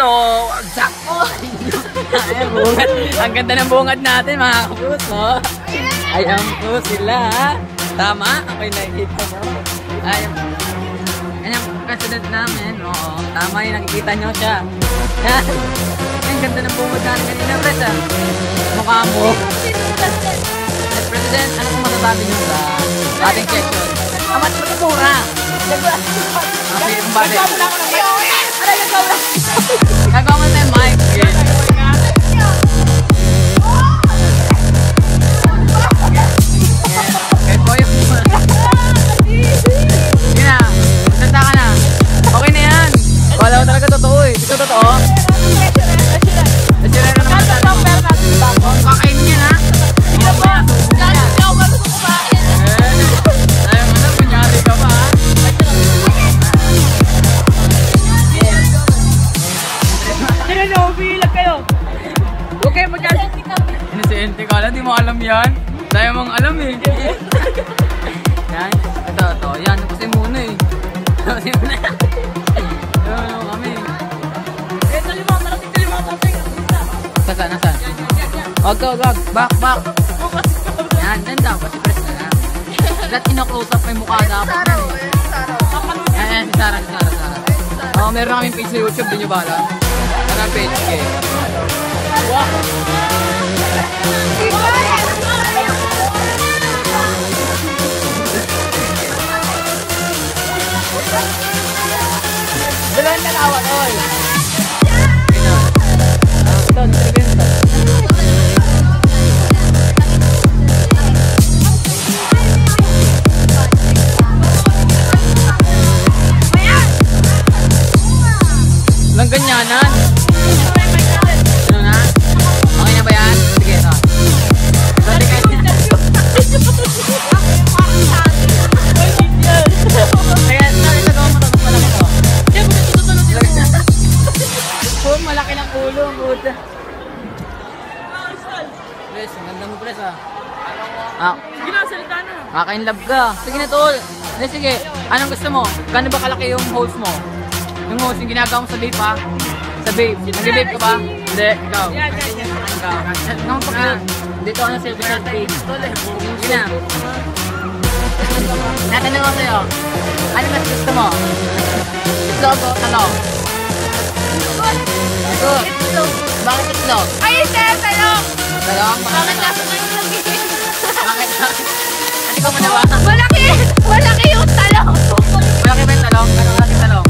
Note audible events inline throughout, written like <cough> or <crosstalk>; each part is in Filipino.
puso. Sakto. Bungad. Ang ganda ng bungad natin, mga kapuso. Ayan po sila. Tama? Ako yung nakikita mo. Ayan. Ayan ang president namin. Oo, tama yung nakikita nyo siya. Yan. <laughs> Ang ganda ng bungad natin kanina, Pres, ah. Mukha mo. Yes, President, ano kung masasabi nyo sa ating session? Amat mo mura. Okay, kung bakit? Gagawa mo tayo mic. Wala ko talaga totoo eh. Ito totoo. Mo alam yan. Dahil mong alam eh. <laughs> yan, ito, ito. Yan, kasi muna eh. Kasi muna. Ano kami. Eh, talima, malaki talima. Saan, nasaan? Wag ka, wag. Back, back. Yan, dyan daw. Kasi press na lang. Lahat ino-close up may mukha dapat. yan eh. Yan, yan, si Sarah, si Sarah, Sarah. Oo, meron kaming page sa YouTube, di nyo ba alam? Ano ang page kay? Dalawang nakawan, Ito. Ah, Ito, nilagyan ito. Lang ganyanan. Buta. Pres, ang ganda mo, Pres, ah. Ah, Sige na, salita na. kakain-love ka. Sige na, tol. Hindi, sige. Anong gusto mo? Gano'n ba kalaki yung hose mo? Yung hose, yung ginagawa mo sa vape, ha? Sa vape. Nag-vape ka ba? Hindi, ikaw. Yan, yan, yan. Ikaw. Nung pag dito ano selfie selfie. Sige na. Natanong ko sa'yo. Ano mas gusto mo? Itlog o talong? Good. Bakit itlog? Ay, sir, talong! Talong? Bakit nasa na yung lagi? Bakit? Hindi ko mo na ba? Malaki! Malaki yung talong! Malaki ba yung talong? Ano malaki talong?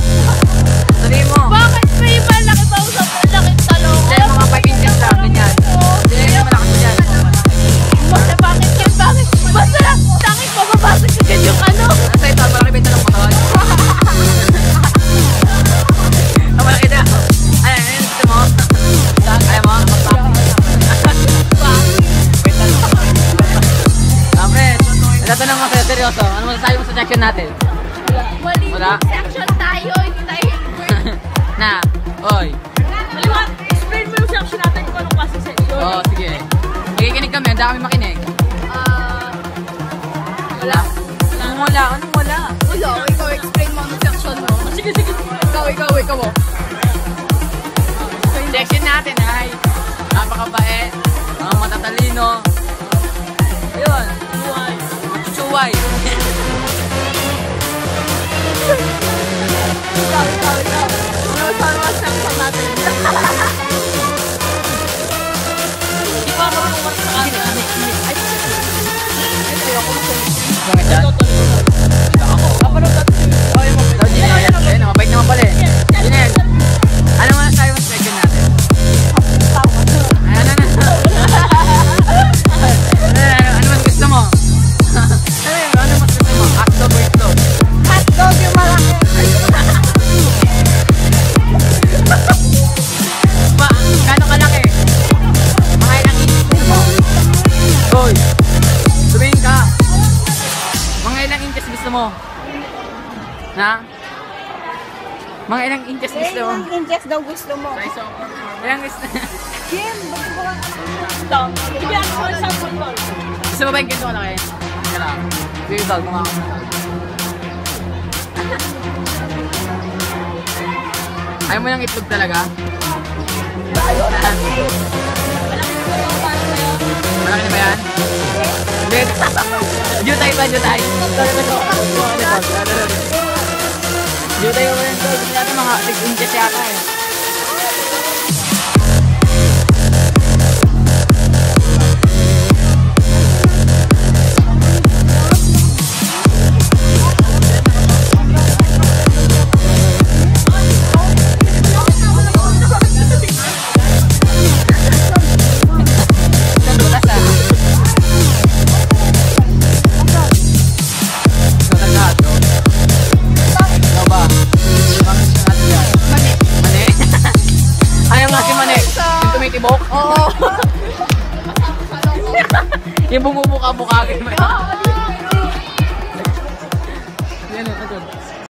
Tatanong ko sa'yo, seryoso. Ano masasabi mo sa section natin? Mali Wala. section tayo, hindi tayo <laughs> Na, oy. Maliwan, explain mo yung section natin kung anong klase section. Oo, oh, sige. Nakikinig kami, ang dami makinig. Ah, Wala. Anong wala? Anong wala? wala, ikaw explain mo ang section mo. Sige, sige. Ikaw, ikaw, ikaw mo. Section natin ay napakabait, mga matatalino. Ayun, Buhay. Chuchuway. Ikaw, ikaw, ikaw. Ano sa mga gusto mo? Ha? Mga ilang inches gusto mo? inches daw gusto mo. Size of... Ilang gusto Kim, ba't mo ka Sige, ako sa example mo. Gusto mo ba yung ganito kalaki? Teka lang. Sige, dog, na dog. Ayaw mo ng itlog talaga? Malaki na ba yan? Hindi. Jutay pa, jutay. Jutay mo yan, tol. Kasi natin mga 6 inches yata eh. Tumitibok? Oo. Yung bumubuka-buka. <laughs>